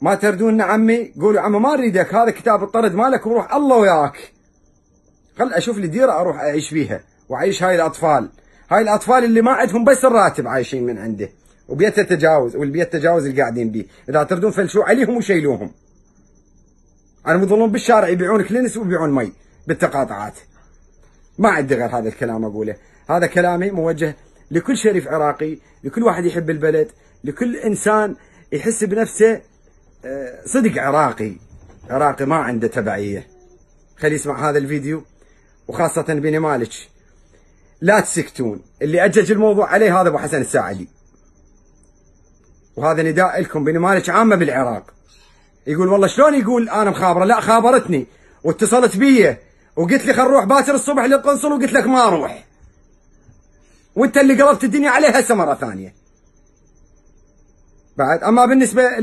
ما تردون عمي؟ قولوا عمي ما نريدك هذا كتاب الطرد مالك وروح الله وياك. خل أشوف لي ديرة أروح أعيش فيها وأعيش هاي الأطفال. هاي الأطفال اللي ما عندهم بس الراتب عايشين من عنده. وبيت التجاوز والبيت التجاوز اللي قاعدين بيه. إذا تردون فلشوا عليهم وشيلوهم. أنا يظلون بالشارع يبيعون كلينس ويبيعون مي بالتقاطعات. ما عندي غير هذا الكلام أقوله. هذا كلامي موجه لكل شريف عراقي لكل واحد يحب البلد لكل إنسان يحس بنفسه صدق عراقي. عراقي ما عنده تبعية. خلي يسمع هذا الفيديو وخاصة بني مالك. لا تسكتون. اللي أجج الموضوع عليه هذا أبو حسن الساعدي. وهذا نداء لكم بني مالك عامة بالعراق. يقول والله شلون يقول أنا مخابرة؟ لا خابرتني. واتصلت بي وقلت لي خل نروح باكر الصبح للقنصل وقلت لك ما أروح وانت اللي قلبت الدنيا عليه هسه مره ثانية. بعد أما بالنسبة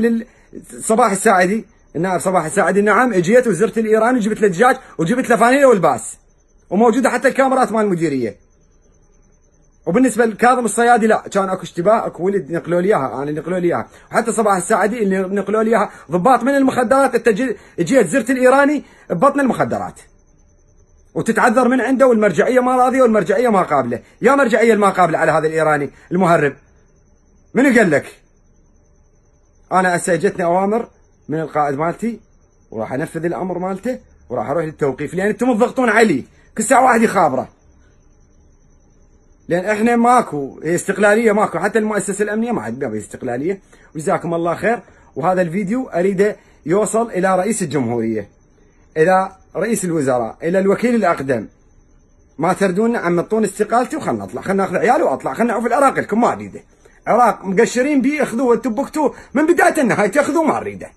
للصباح الساعدي. النائب صباح الساعدي. نعم اجيت وزرت الايراني وجبت له دجاج وجبت له فانيله والباس. وموجودة حتى الكاميرات مال المديرية. وبالنسبة لكاظم الصيادي لا كان أكو اشتباه أكو ولد نقلوا لي إياها أنا نقلوا لي إياها. وحتى صباح الساعدي اللي نقلوا لي إياها ضباط من المخدرات أنت جيت زرت الإيراني ببطن المخدرات. وتتعذر من عنده والمرجعية ما راضية والمرجعية ما قابلة. يا مرجعية الما قابله على هذا الإيراني المهرب. من قال لك؟ أنا هسه اجتني أوامر من القائد مالتي وراح أنفذ الأمر مالته وراح أروح للتوقيف. لأن أنتم تضغطون علي كل ساعة واحد يخابره. لأن إحنا ماكو استقلالية ماكو. حتى المؤسسة الأمنية ما عندنا استقلالية. وجزاكم الله خير. وهذا الفيديو اريده يوصل إلى رئيس الجمهورية إلى رئيس الوزراء إلى الوكيل الأقدم. ما تردون عم طون استقالتي وخلنا نطلع. خلنا ناخذ عيالي وأطلع. خلنا نعوف العراق لكم ما أريده. عراق مقشرين بيه اخذوه تبكتوه من بداية النهاية تاخذوه ما أريده.